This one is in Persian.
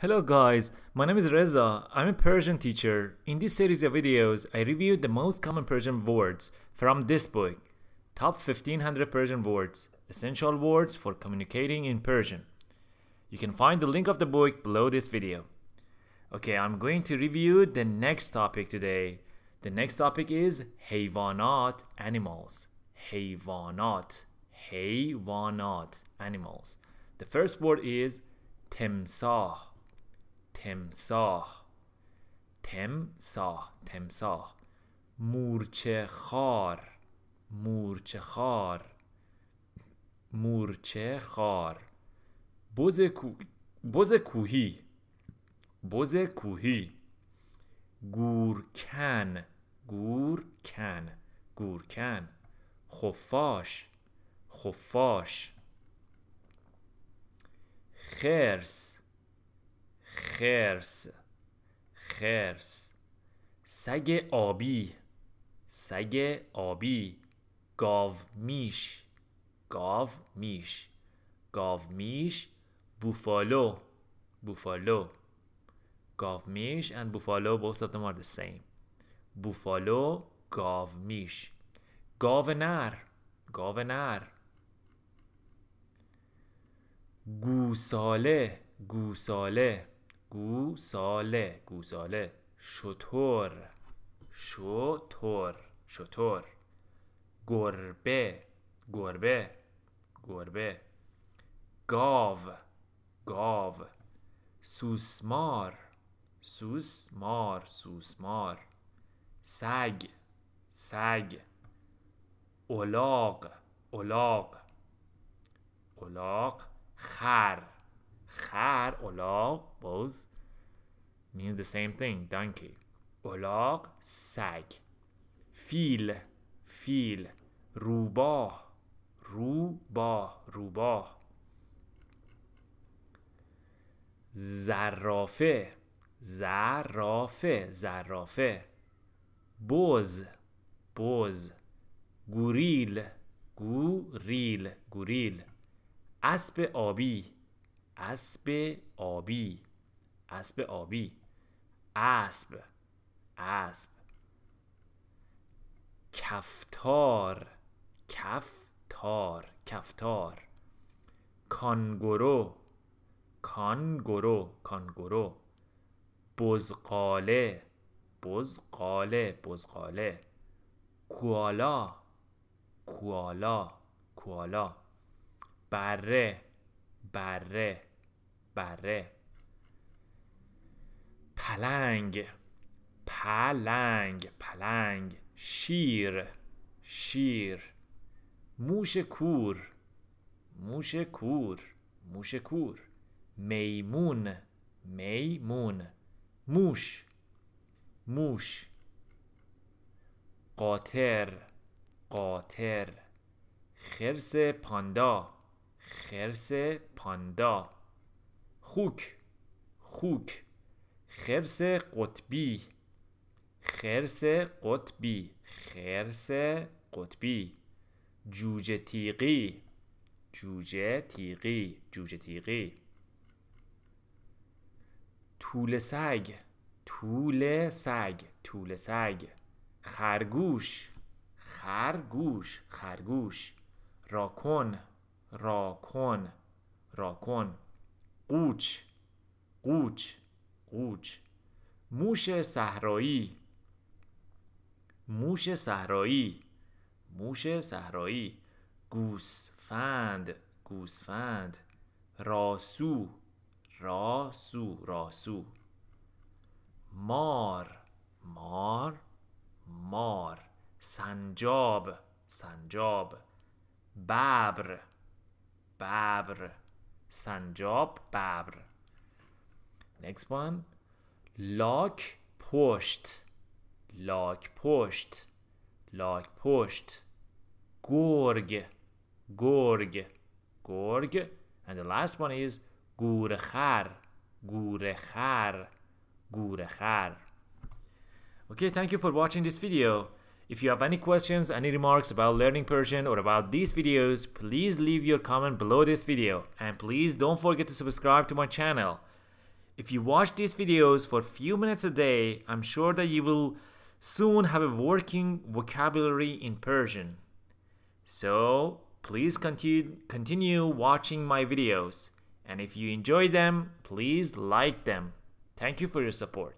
Hello guys, my name is Reza, I'm a Persian teacher. In this series of videos, I review the most common Persian words from this book, Top 1500 Persian Words, Essential Words for Communicating in Persian. You can find the link of the book below this video. Okay, I'm going to review the next topic today. The next topic is Hayvanat, animals. Hayvanat, Hayvanat, animals. The first word is Timsah. تمساح. تمساح تمساح. مورچه خار مورچه خار. مورچه خار. بز کو... بز کوهی بز کوهی. گورکن گورکن گورکن. خفاش خفاش. خرس خرس خرس. سگ آبی سگ آبی. گاو میش گاو میش. گاو میش بوفالو بوفالو. گاو میش and buffalo both of them are the same. بوفالو گاو میش. گاو نر گاو نر. گوساله گوساله. گوساله گوساله. شطور شطور شطور گربه گربه گربه. گاو گاو. سوسمار سوسمار سوسمار. سگ سگ. الاغ الاغ. الاغ خر خر. الاغ both mean the same thing donkey. الاغ سگ فیل فیل روباه روباه روباه زرافه زرافه زرافه بز بز گوریل گوریل گوریل اسب آبی اسب آبی. اسب آبی. اسب. اسب. کفتار. کفتار. کفتار. کانگورو. کانگورو. کانگورو. بزقاله بزقاله بزقاله کوالا. کوالا. کوالا. بره. بره. بره. پلنگ پلنگ پلنگ شیر شیر. موش کور موش کور موش کور. میمون میمون. موش موش. قاطر قاطر. خرس پاندا خرس پاندا. خوک خوک. خرس قطبی خرس قطبی خرس قطبی. جوجه تیغی جوجه تیغی جوجه تیغی. طول سگ طول سگ طول سگ. خرگوش خرگوش خرگوش. راکن راکن راکن. قوچ قوچ قوچ. موش صحرایی. موش صحرایی. موش صحرایی. گوسفند گوسفند. راسو راسو راسو. مار مار مار. سنجاب سنجاب. ببر ببر. سنجاب ببر next one لاک پشت لاک پشت لاک پشت گرگ گرگ گرگ and the last one is گورخر گورخر گورخر Okay, thank you for watching this video. If you have any questions, any remarks about learning Persian or about these videos, please leave your comment below this video. And please don't forget to subscribe to my channel. If you watch these videos for a few minutes a day, I'm sure that you will soon have a working vocabulary in Persian. So please continue, continue watching my videos. And if you enjoy them, please like them. Thank you for your support.